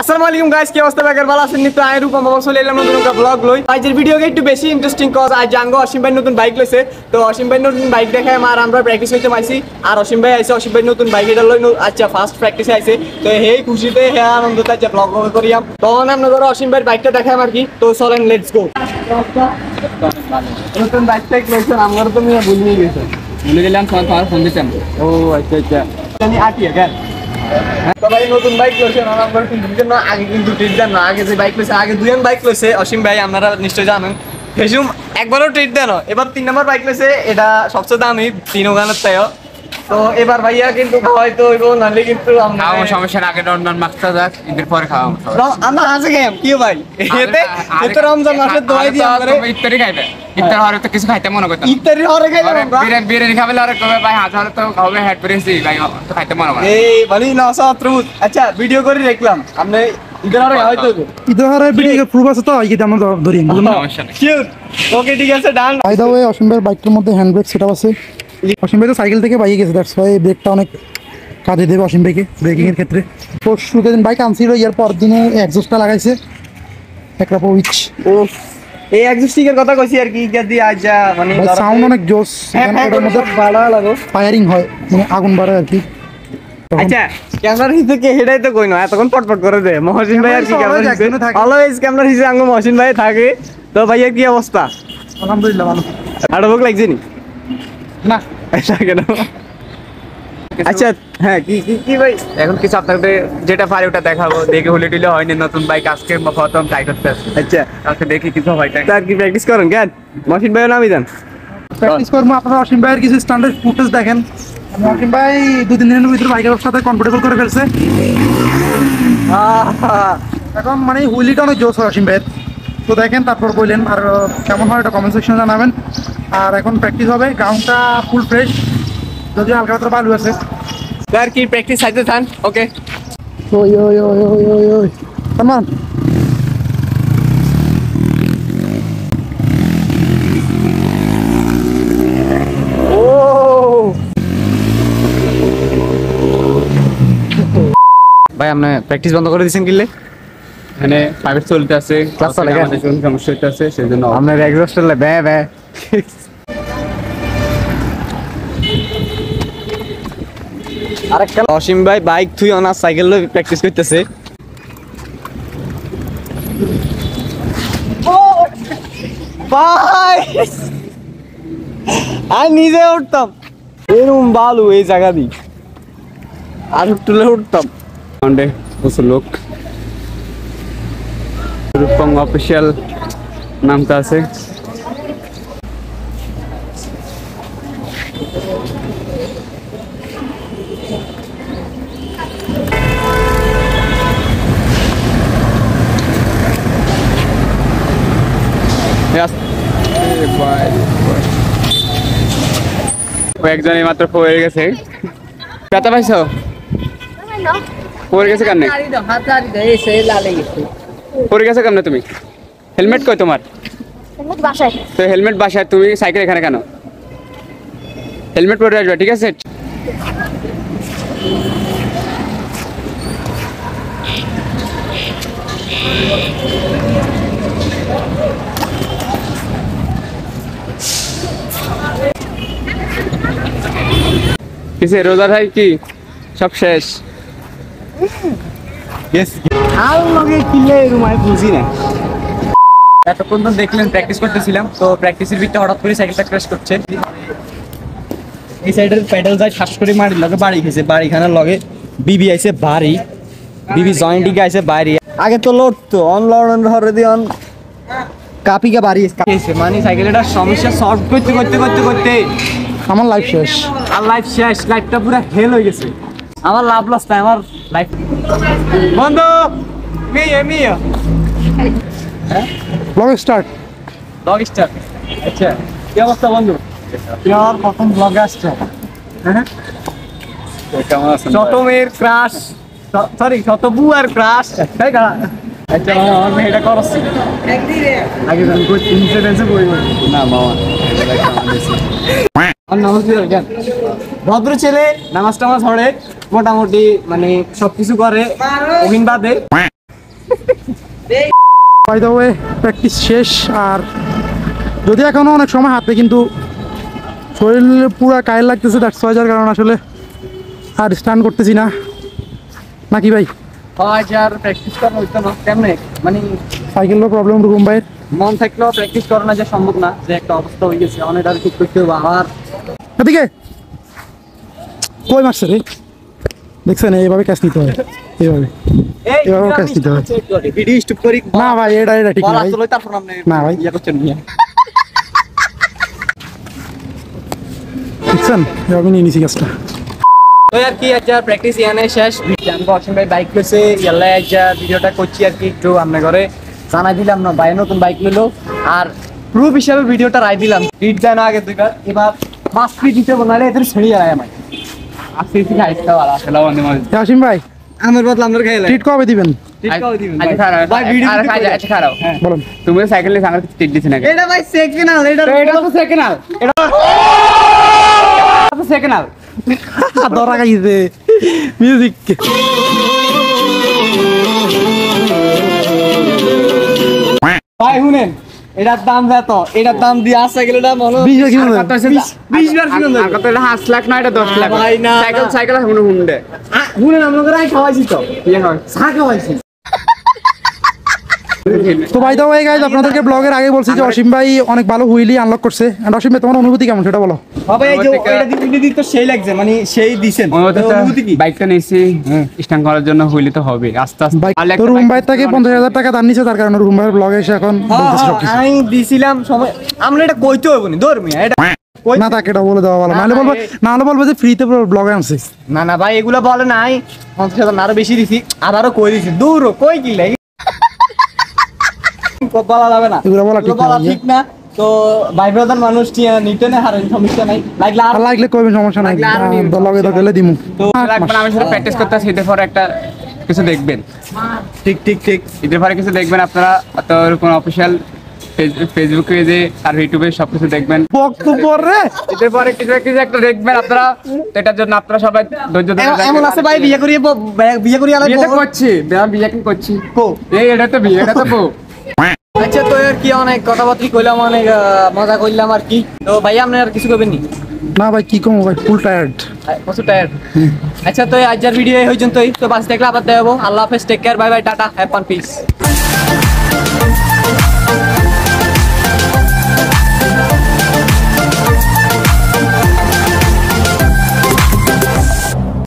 আসসালামু আলাইকুম গাইস কি অবস্থা? ব্যাগের ভালো আছেন নিত্য? আয়ের রূপম বাবা চলে এলাম নতুন একটা ব্লগ লই। আজকের ভিডিওকে একটু বেশি ইন্টারেস্টিং কজ আজ জাঙ্গো অসীম ভাই নতুন বাইক লইছে তো অসীম ভাই নতুন বাইক দেখায় আমার আমরা প্র্যাকটিস হইতে মাইছি আর অসীম ভাই আইছে অসীম ভাই নতুন বাইক এটা লই আচ্ছা ফার্স্ট প্র্যাকটিসে আইছে। তো হেই খুশিতে হে আনন্দতে আচ্ছা ব্লগ করিয়াম তখন আপনাদের অসীম ভাইয়ের বাইকটা দেখায় আমার কি? তো চলেন লেটস গো নতুন বাইকটা লইছেন আমার তো মিয়া ভুলিয়ে গেছে। ভুলে গেলাম তোমার তোমার ফোন দিতাম। ও আচ্ছা আচ্ছা। কেন ভাই, নতুন বাইক আগে কিন্তু ট্রিট দেন না। আগে যে বাইক আগে দুজন বাইক অসীম ভাই একবারও ট্রিট দেন এবার তিন নম্বর বাইক লইছে, এটা সবচেয়ে দামি, তিন ওখানের তাইও তো এবার ভাইয়া কিন্তু হয়তো হইব নাহলে কিন্তু সমস্যা না আগে রমজান মাসটা যাক ঈদের পরে খাওয়া র- আমরা হাসে গেম কি ভাই? এতে এতে রমজান মাসের দোয়াই দিয়ে আমরা ইফতারি খাইবে। ইফতার হরে তো কিছু খাইতে মনে করতাম ইফতারি হরে খাইলাম আমরা বিরিয়ানি বিরিয়ানি খাবে আর কবে ভাই? হাজার তো খাবে হেড পেরেছি ভাই তো খাইতে মনে করে এই ভালি না সত্রুত আচ্ছা ভিডিও করে দেখলাম। আপনি হরে ভিডিও প্রুফ আছে তো এই আমরা ধরি সমস্যা নেই। ওকে ঠিক আছে ডান বাই ওয়ে বাইকটার মধ্যে হ্যান্ড ব্রেক সেটআপ আছে। অসীম ভাই তো সাইকেল থেকে বাইকে গেছে দ্যাটস ওয়াই ব্রেকটা অনেক কাজে দেবে অসীম ভাইকে ব্রেকিং এর ক্ষেত্রে। পরশু যেদিন বাইক আনছিল ইয়ার পর দিনে এক্সস্টটা লাগাইছে একটা উইচ ও এই এক্সস্টিকের কথা কইছি আর কি যদি আজ মানে সাউন্ড অনেক জোস হ্যাঁ, হ্যাঁ, এটার মধ্যে ভালো লাগো। ফায়ারিং হয় মানে আগুন বাড়ে আর কি। আচ্ছা ক্যামেরার হিসেবে কে হেডাই তো কই না এতক্ষণ পটপট করে দে মহসিন ভাই আর কি ক্যামেরার ক্যামেরা হিসেবে। অলওয়েজ ক্যামেরার হিসেবে আঙ্গ মহসিন ভাই থাকে। তো ভাইয়া কি অবস্থা? আলহামদুলিল্লাহ ভালো। আরও ভোগ লাগছে নি? না। এটা কেন? আচ্ছা হ্যাঁ কি কি কি ভাই? এখন কিছু আপনাদের যেটা পারে ওটা দেখাবো। দেখে হলে টিলে হয়নি নতুন বাইক আজকে প্রথম ট্রাই করতে আসছে। আচ্ছা। আজকে দেখি কিছু হয় তার কি প্র্যাকটিস করেন? কেন? মহসিন ভাইও নামি দেন। প্র্যাকটিস করব। আপনারা অসীম ভাইয়ের কিছু স্ট্যান্ডার্ড ফুটেজ দেখেন। ভাই দু তিন দিনের ভিতরে বাইকের সাথে কমফোর্টেবল করে ফেলছে। এখন মানে অনেক হয় অসীম ভাইয়ের। তো দেখেন তারপর বললেন আর কেমন হয় এটা কমেন্ট সেকশনে জানাবেন। আর এখন প্র্যাকটিস হবে গ্রাউন্ডটা ফুল ফ্রেশ যদিও হালকা মাত্র বালু আছে। তার কি প্র্যাকটিস চাইতে থান ওকে ওই ওই ওই ওই ওই ওই। ও ভাই আপনি প্র্যাকটিস বন্ধ করে দিয়েছেন কিনলে? এখানে প্রাইভেট চলতে আছে Class চলে, কোনো সমস্যা হইতে আছে সেই জন্য আপনার এক্সস্টার ব্যা ব্যা আরেকটা অসীম ভাই বাইক থুই অনার সাইকেল লই প্র্যাকটিস করতেছে। ভাই! আর নিজে উঠতাম। এরকম বালু এই জায়গা দি। আর তুলে উঠতাম। গ্রাউন্ডে প্রচুর লোক। রূপং অফিসিয়াল নামটা আছে। Yes. এ ভাই, ভাই। কয়েকজন এই মাত্র পড়ে গেছে। ব্যথা পাইছো? পড়ে গেছে কান্নে পড়ে গেছে কেমনে তুমি? হেলমেট কই তোমার? তো হেলমেট বাসায় তুমি সাইকেল এখানে কেন? হেলমেট পরে আসবে ঠিক আছে? কিসে রোজা ভাই কি? সব শেষ। এতক্ষণ তো দেখলেন প্র্যাকটিস করতেছিলাম, তো প্র্যাকটিসের ভিতরে হঠাৎ করে সাইকেলটা ক্র্যাশ করছে। এই সাইডের প্যাডেল যায় ঠাস করে মারি লগে বাড়ি খেয়েছে বাড়ি খানার লগে বিবি আইছে বাড়ি। বিবি জয়েন্টিং আইছে বাড়ি। আগে তো লড়তো অন লড়ন ধরে দিয়ে অন কাপিকে বাড়ি খেয়েছে মানে সাইকেলটার সমস্যা সলভ করতে করতে করতে করতে। আমার লাইফ শেষ। আর লাইফ শেষ লাইফটা পুরো হেল হয়ে গেছে। আমার লাভ লস তাই আমার লাইফ বন্ধু মিয়া মিয়া। ব্লগ স্টার্ট লগ স্টার্ট আচ্ছা কি অবস্থা বন্ধু? ইয়ার প্রথম ব্লগ আসছে। শত মেয়ের ক্রাশ সরি শত বুয়ার ক্রাশ তাই না? আচ্ছা মামা, আমার মেয়েটা করস আগে জান কই বই না দিয়েছে ভদ্র ছেলে, নামাজ টামাজ পড়ে, মোটামুটি মানে সবকিছু করে প্র্যাকটিস শেষ, আর যদি এখনও অনেক সময় হাতে, কিন্তু শরীর পুরো কায়ের লাগতেছে দ্যাটস ওয়াই কারণ আসলে আর স্টান করতেছি না। নাকি ভাই? আজ প্র্যাকটিস করা হইতো না কেমনে? মানে সাইকেলের প্রবলেম রুকুম ভাইয়ের? মন থাকলেও প্র্যাকটিস করানো যে সম্ভব না যে একটা অবস্থা হয়ে গেছে অনেক আর ঠিক করতে হবে আবার। এদিকে। কই মারছে রে? দেখছেন এইভাবে ক্যাশ নিতে হয় এইভাবে। ভিডিও স্টপ করি না ভাই এটা এটা ঠিক না ভাই। আসলে তারপর আপনি না ভাই। ইয়ে করছেন নিয়ে দেখছেন এভাবে নিয়ে নিছি গাছটা তো আর কি আজ প্র্যাকটিস ইয়ানে শেষ। জানব অসীম ভাই বাইক লইছে ইয়াল্লা আজ ভিডিওটা করছি আর কি একটু আপনার ঘরে। জানাই দিলাম না ভাই নতুন বাইক নিলো। আর প্রুফ হিসাবে ভিডিওটা রাই দিলাম। হিট যায় না আগে দুইবার। এবার পাঁচ ফিট দিতে বনালে এদের ছেড়ে যায় আসলে মাঝে এ আসিম ভাই আমার বদলা আমরা খাইলে ট্রিট কবে দিবেন? তুমি সাইকেল নিয়ে ট্রিট দিছ এটা ভাই সেকেন্ড এটা এটা তো সেকেন্ড এটা তো সেকেন্ড হাল ধরা খাইছে মিউজিক ভাই শুনেন এটার দাম যত এটার দাম দিয়ে আসা গেলে এটা মনে বিশ বার কিনো আর কত বিশ বার কিনো আর-। কত এটা হাঁস লাখ না এটা দশ না লাখ। ভাই, না, সাইকেল না। সাইকেল হুন্ডে। হুন্ডে শুনেন আমরা করে খাওয়াইছি তো। ইয়ে হয়? চা খাওয়াইছি। তো ভাই দাও এই গাইজ আপনাদেরকে ব্লগের আগে বলছি যে অসীম ভাই অনেক ভালো হুইলি আনলক করছে। এন্ড অসীম ভাই তোমার অনুভূতি কেমন সেটা বলো। বাবা এই যে এটা দিতে দিতে সেই লাগছে মানে সেই দিছেন। তো অনুভূতি কি? বাইকটা নিয়েছি স্ট্যান্ড করার জন্য হইলে তো হবে আস্তে আস্তে। তো রুম ভাই থেকে পঞ্চাশ হাজার টাকা দান নিছে তার কারণে রুম ভাইয়ের ব্লগে এসে এখন বলতেছে সবকিছু। আমি দিছিলাম সময় আমরা এটা কইতে হইব নি এটা না তাকে এটা বলে দেওয়া ভালো। নাহলে বলব নাহলে বলব যে ফ্রিতে ব্লগে আনছে। না না ভাই এগুলো বলে নাই। পঞ্চাশ হাজার আরও বেশি দিছি। আর আরও কই দিছি। দূর কই কি লাই বলা যাবে না। এগুলো বলা ঠিক এগুলো বলা না, ঠিক না। তো ভাই ব্রাদার মানুষ টিয়া- নিতে না হারেন সমস্যা নাই। লাগলে আর আর লাগলে কইবেন সমস্যা নাই। লাগলে আরও নিয়ে নিবো, লগে তো গেলে দিমু। তো লাগবে আমি সাথে প্র্যাকটিস করতে আসি ঈদের পরে একটা কিছু দেখবেন। ঠিক ঠিক ঠিক। ঈদের পরে কিছু দেখবেন আপনারা তো ফেসবুক পেজে আর ইউটিউবে সব কিছু দেখবেন। বক্তব্য রে! ঈদের পরে কিছু কিছু একটা দেখবেন আপনারা এটার জন্য আপনারা সবাই ধৈর্য ধরে এমন- আছে ভাই বিয়ে করিয়ে বিয়ে করিয়ে আলাই বিয়ে করছি বিয়ে বিয়ে কি করছি? কো। এই এটা তো বিয়ে এটা তো বউ। আচ্ছা তো আর কি অনেক কথাবার্তি কইলাম অনেক মজা করলাম আর কি। তো ভাই আপনি আর কিছু করবেন নি? না ভাই কি কম ভাই? ফুল টায়ার্ড প্রচুর টায়ার্ড আচ্ছা তো আজকের ভিডিও এই পর্যন্তই। তো বাস দেখলে আবার দেখাবো আল্লাহ হাফেজ take care bye bye tata have fun peace